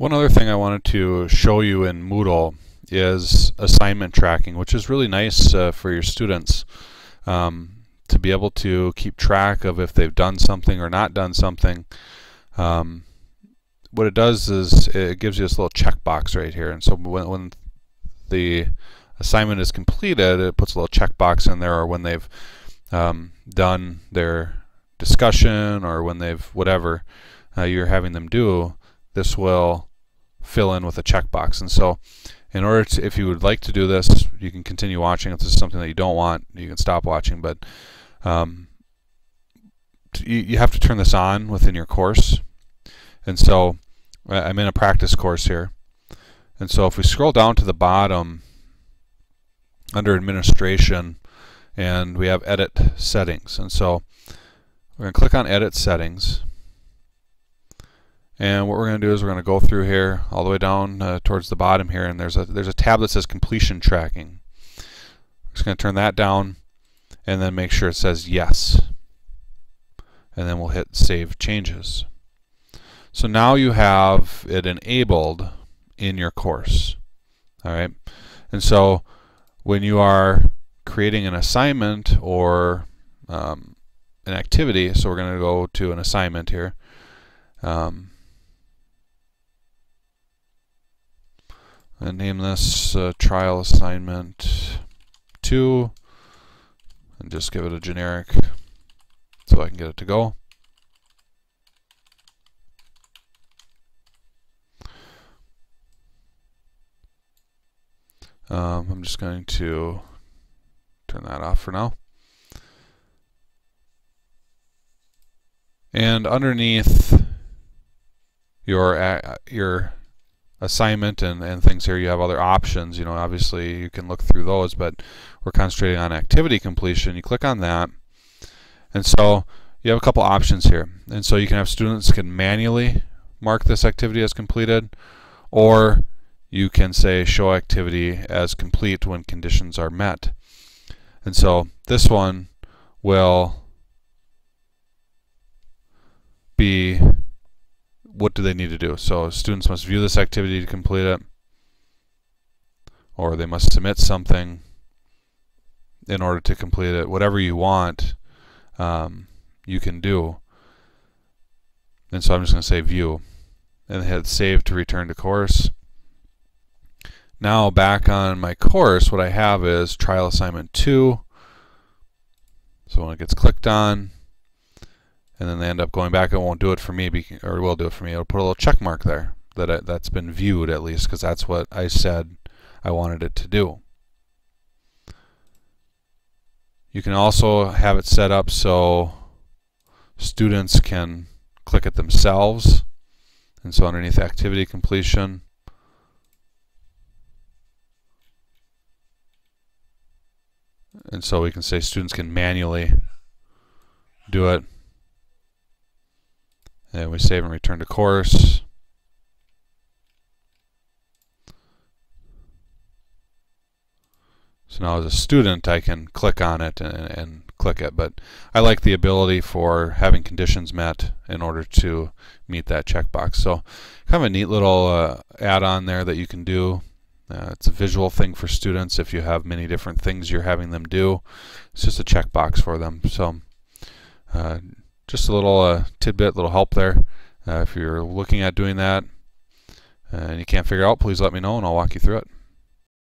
One other thing I wanted to show you in Moodle is assignment tracking, which is really nice uh, for your students um, to be able to keep track of if they've done something or not done something. Um, what it does is it gives you this little checkbox right here, and so when, when the assignment is completed, it puts a little checkbox in there, or when they've um, done their discussion or when they've whatever uh, you're having them do, this will fill in with a checkbox. And so in order to, if you would like to do this, you can continue watching. If this is something that you don't want, you can stop watching. But um, you, you have to turn this on within your course. And so I'm in a practice course here. And so if we scroll down to the bottom under administration and we have edit settings. And so we're going to click on edit settings. And what we're going to do is we're going to go through here all the way down uh, towards the bottom here, and there's a there's a tab that says completion tracking. I'm just going to turn that down, and then make sure it says yes. And then we'll hit save changes. So now you have it enabled in your course. All right, and so when you are creating an assignment or um, an activity, so we're going to go to an assignment here. Um, and name this uh, trial assignment 2 and just give it a generic so I can get it to go. Um, I'm just going to turn that off for now. And underneath your uh, your assignment and, and things here, you have other options. You know, obviously you can look through those, but we're concentrating on activity completion. You click on that, and so you have a couple options here. And so you can have students can manually mark this activity as completed, or you can say show activity as complete when conditions are met. And so this one will be what do they need to do? So students must view this activity to complete it, or they must submit something in order to complete it. Whatever you want, um, you can do. And so I'm just going to say view and hit save to return to course. Now back on my course, what I have is trial assignment 2. So when it gets clicked on, and then they end up going back, it won't do it for me, or it will do it for me. It'll put a little check mark there that I, that's been viewed at least, because that's what I said I wanted it to do. You can also have it set up so students can click it themselves. And so underneath activity completion, and so we can say students can manually do it. And we save and return to course. So now as a student I can click on it and, and, click it, but I like the ability for having conditions met in order to meet that checkbox. So kind of a neat little uh, add-on there that you can do. Uh, it's a visual thing for students if you have many different things you're having them do. It's just a checkbox for them. So uh, just a little uh, tidbit, little help there. Uh, if you're looking at doing that and you can't figure out, please let me know and I'll walk you through it.